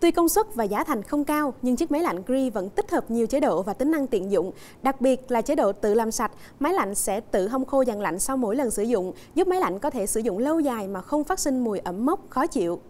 Tuy công suất và giá thành không cao, nhưng chiếc máy lạnh Gree vẫn tích hợp nhiều chế độ và tính năng tiện dụng. Đặc biệt là chế độ tự làm sạch, máy lạnh sẽ tự hong khô dàn lạnh sau mỗi lần sử dụng, giúp máy lạnh có thể sử dụng lâu dài mà không phát sinh mùi ẩm mốc, khó chịu.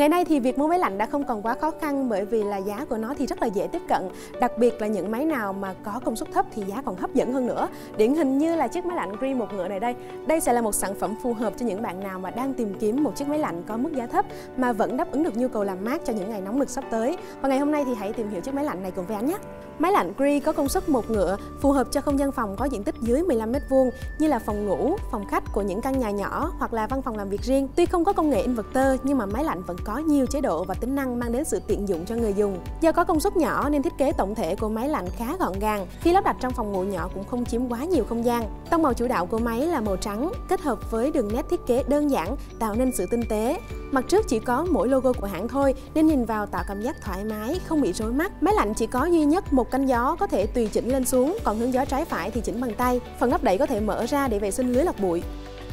Ngày nay thì việc mua máy lạnh đã không còn quá khó khăn bởi vì là giá của nó thì rất là dễ tiếp cận. Đặc biệt là những máy nào mà có công suất thấp thì giá còn hấp dẫn hơn nữa. Điển hình như là chiếc máy lạnh Green một ngựa này đây. Đây sẽ là một sản phẩm phù hợp cho những bạn nào mà đang tìm kiếm một chiếc máy lạnh có mức giá thấp mà vẫn đáp ứng được nhu cầu làm mát cho những ngày nóng nực sắp tới. Và ngày hôm nay thì hãy tìm hiểu chiếc máy lạnh này cùng với anh nhé. Máy lạnh Gree có công suất một ngựa, phù hợp cho không gian phòng có diện tích dưới 15 m2 như là phòng ngủ, phòng khách của những căn nhà nhỏ hoặc là văn phòng làm việc riêng. Tuy không có công nghệ inverter nhưng mà máy lạnh vẫn có nhiều chế độ và tính năng mang đến sự tiện dụng cho người dùng. Do có công suất nhỏ nên thiết kế tổng thể của máy lạnh khá gọn gàng. Khi lắp đặt trong phòng ngủ nhỏ cũng không chiếm quá nhiều không gian. Tông màu chủ đạo của máy là màu trắng, kết hợp với đường nét thiết kế đơn giản tạo nên sự tinh tế. Mặt trước chỉ có mỗi logo của hãng thôi nên nhìn vào tạo cảm giác thoải mái, không bị rối mắt. Máy lạnh chỉ có duy nhất một cánh gió có thể tùy chỉnh lên xuống, còn hướng gió trái phải thì chỉnh bằng tay. Phần nắp đẩy có thể mở ra để vệ sinh lưới lọc bụi.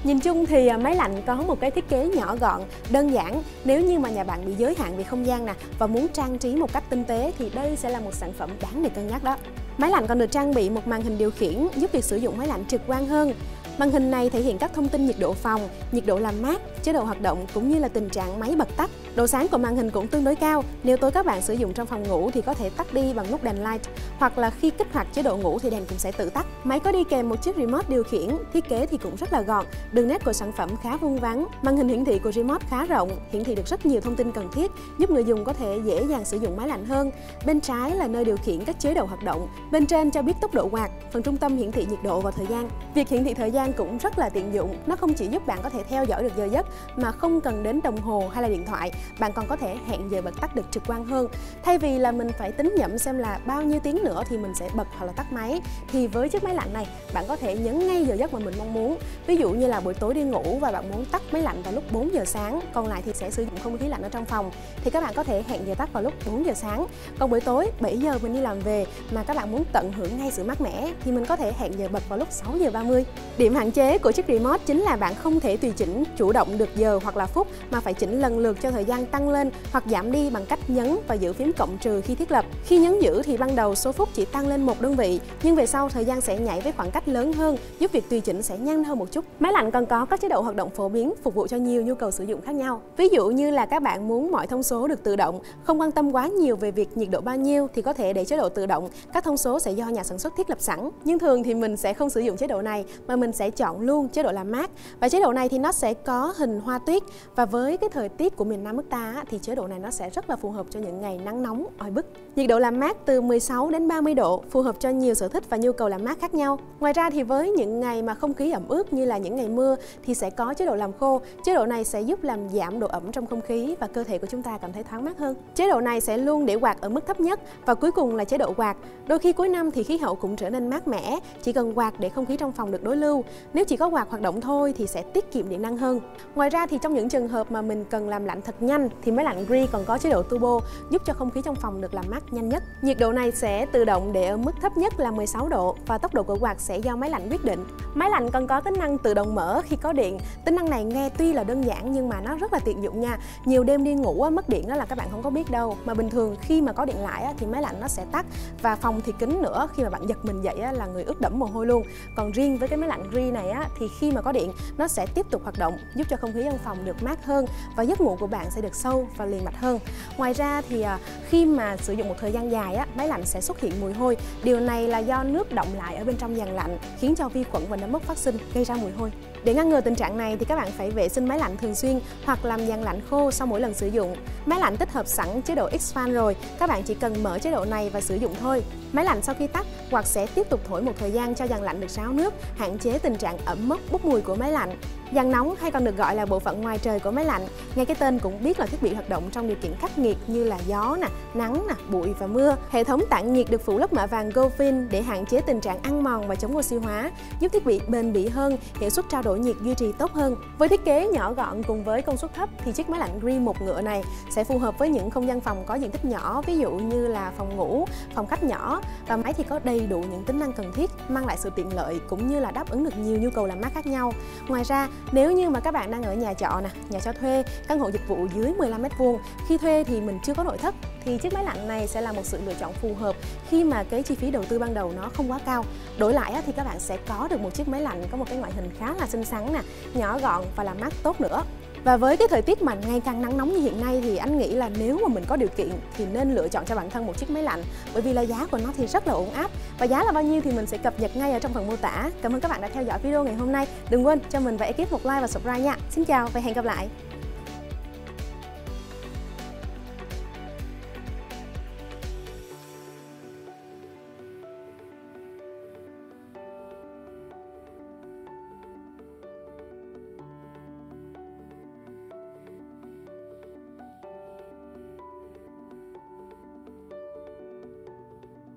Nhìn chung thì à, máy lạnh có một cái thiết kế nhỏ gọn, đơn giản. Nếu như mà nhà bạn bị giới hạn về không gian nè và muốn trang trí một cách tinh tế thì đây sẽ là một sản phẩm đáng để cân nhắc đó. Máy lạnh còn được trang bị một màn hình điều khiển giúp việc sử dụng máy lạnh trực quan hơn. Màn hình này thể hiện các thông tin nhiệt độ phòng, nhiệt độ làm mát, chế độ hoạt động cũng như là tình trạng máy bật tắt. Độ sáng của màn hình cũng tương đối cao. Nếu tối các bạn sử dụng trong phòng ngủ thì có thể tắt đi bằng nút đèn light hoặc là khi kích hoạt chế độ ngủ thì đèn cũng sẽ tự tắt. Máy có đi kèm một chiếc remote điều khiển, thiết kế thì cũng rất là gọn. Đường nét của sản phẩm khá vuông vắn. Màn hình hiển thị của remote khá rộng, hiển thị được rất nhiều thông tin cần thiết, giúp người dùng có thể dễ dàng sử dụng máy lạnh hơn. Bên trái là nơi điều khiển các chế độ hoạt động. Bên trên cho biết tốc độ quạt, phần trung tâm hiển thị nhiệt độ và thời gian. Việc hiển thị thời gian cũng rất là tiện dụng. Nó không chỉ giúp bạn có thể theo dõi được giờ giấc mà không cần đến đồng hồ hay là điện thoại, bạn còn có thể hẹn giờ bật tắt được trực quan hơn. Thay vì là mình phải tính nhẩm xem là bao nhiêu tiếng nữa thì mình sẽ bật hoặc là tắt máy thì với chiếc máy lạnh này bạn có thể nhấn ngay giờ giấc mà mình mong muốn. Ví dụ như là buổi tối đi ngủ và bạn muốn tắt máy lạnh vào lúc 4 giờ sáng, còn lại thì sẽ sử dụng không khí lạnh ở trong phòng thì các bạn có thể hẹn giờ tắt vào lúc 4 giờ sáng. Còn buổi tối 7 giờ mình đi làm về mà các bạn muốn tận hưởng ngay sự mát mẻ thì mình có thể hẹn giờ bật vào lúc 6 giờ 30. Điểm hạn chế của chiếc remote chính là bạn không thể tùy chỉnh chủ động được giờ hoặc là phút mà phải chỉnh lần lượt cho thời gian tăng lên hoặc giảm đi bằng cách nhấn và giữ phím cộng trừ khi thiết lập. Khi nhấn giữ thì ban đầu số phút chỉ tăng lên một đơn vị, nhưng về sau thời gian sẽ nhảy với khoảng cách lớn hơn, giúp việc tùy chỉnh sẽ nhanh hơn một chút. Máy lạnh còn có các chế độ hoạt động phổ biến phục vụ cho nhiều nhu cầu sử dụng khác nhau. Ví dụ như là các bạn muốn mọi thông số được tự động, không quan tâm quá nhiều về việc nhiệt độ bao nhiêu thì có thể để chế độ tự động. Các thông số sẽ do nhà sản xuất thiết lập sẵn. Nhưng thường thì mình sẽ không sử dụng chế độ này mà mình sẽ chọn luôn chế độ làm mát. Và chế độ này thì nó sẽ có hình hoa tuyết và với cái thời tiết của miền Nam nước ta thì chế độ này nó sẽ rất là phù hợp cho những ngày nắng nóng, oi bức. Nhiệt độ làm mát từ 16 đến 30 độ, phù hợp cho nhiều sở thích và nhu cầu làm mát khác nhau. Ngoài ra thì với những ngày mà không khí ẩm ướt như là những ngày mưa thì sẽ có chế độ làm khô. Chế độ này sẽ giúp làm giảm độ ẩm trong không khí và cơ thể của chúng ta cảm thấy thoáng mát hơn. Chế độ này sẽ luôn để quạt ở mức thấp nhất và cuối cùng là chế độ quạt. Đôi khi cuối năm thì khí hậu cũng trở nên mát mẻ, chỉ cần quạt để không khí trong phòng được đối lưu. Nếu chỉ có quạt hoạt động thôi thì sẽ tiết kiệm điện năng hơn. Ngoài ra thì trong những trường hợp mà mình cần làm lạnh thật nhanh thì máy lạnh Gree còn có chế độ turbo, giúp cho không khí trong phòng được làm mát nhanh nhất. Nhiệt độ này sẽ tự động để ở mức thấp nhất là 16 độ và tốc độ của quạt sẽ do máy lạnh quyết định. Máy lạnh còn có tính năng tự động mở khi có điện. Tính năng này nghe tuy là đơn giản nhưng mà nó rất là tiện dụng nha. Nhiều đêm đi ngủ mất điện đó là các bạn không có biết đâu. Mà bình thường khi mà có điện lại thì máy lạnh nó sẽ tắt và phòng thì kín nữa. Khi mà bạn giật mình dậy là người ướt đẫm mồ hôi luôn. Còn riêng với cái máy lạnh Gree này á thì khi mà có điện nó sẽ tiếp tục hoạt động giúp cho không khí trong phòng được mát hơn và giấc ngủ của bạn sẽ được sâu và liền mạch hơn. Ngoài ra thì à, khi mà sử dụng một thời gian dài á, máy lạnh sẽ xuất hiện mùi hôi. Điều này là do nước động lại ở bên trong dàn lạnh khiến cho vi khuẩn và nấm mốc phát sinh gây ra mùi hôi. Để ngăn ngừa tình trạng này thì các bạn phải vệ sinh máy lạnh thường xuyên hoặc làm dàn lạnh khô sau mỗi lần sử dụng. Máy lạnh tích hợp sẵn chế độ X-fan rồi, các bạn chỉ cần mở chế độ này và sử dụng thôi. Máy lạnh sau khi tắt, hoặc sẽ tiếp tục thổi một thời gian cho dàn lạnh được ráo nước, hạn chế tình tình trạng ẩm mốc bốc mùi của máy lạnh. Dàn nóng hay còn được gọi là bộ phận ngoài trời của máy lạnh, ngay cái tên cũng biết là thiết bị hoạt động trong điều kiện khắc nghiệt như là gió nè, nắng nè, bụi và mưa. Hệ thống tản nhiệt được phủ lớp mạ vàng gofin để hạn chế tình trạng ăn mòn và chống oxy hóa, giúp thiết bị bền bỉ hơn, hiệu suất trao đổi nhiệt duy trì tốt hơn. Với thiết kế nhỏ gọn cùng với công suất thấp thì chiếc máy lạnh Gree một ngựa này sẽ phù hợp với những không gian phòng có diện tích nhỏ, ví dụ như là phòng ngủ, phòng khách nhỏ và máy thì có đầy đủ những tính năng cần thiết, mang lại sự tiện lợi cũng như là đáp ứng được nhiều nhu cầu làm mát khác nhau. Ngoài ra, nếu như mà các bạn đang ở nhà trọ nè, nhà cho thuê, căn hộ dịch vụ dưới 15 m2, khi thuê thì mình chưa có nội thất thì chiếc máy lạnh này sẽ là một sự lựa chọn phù hợp khi mà cái chi phí đầu tư ban đầu nó không quá cao. Đổi lại thì các bạn sẽ có được một chiếc máy lạnh có một cái ngoại hình khá là xinh xắn nè, nhỏ gọn và làm mát tốt nữa. Và với cái thời tiết mà ngày càng nắng nóng như hiện nay thì anh nghĩ là nếu mà mình có điều kiện thì nên lựa chọn cho bản thân một chiếc máy lạnh, bởi vì là giá của nó thì rất là ổn áp và giá là bao nhiêu thì mình sẽ cập nhật ngay ở trong phần mô tả. Cảm ơn các bạn đã theo dõi video ngày hôm nay. Đừng quên cho mình và ekip một like và subscribe nha. Xin chào và hẹn gặp lại.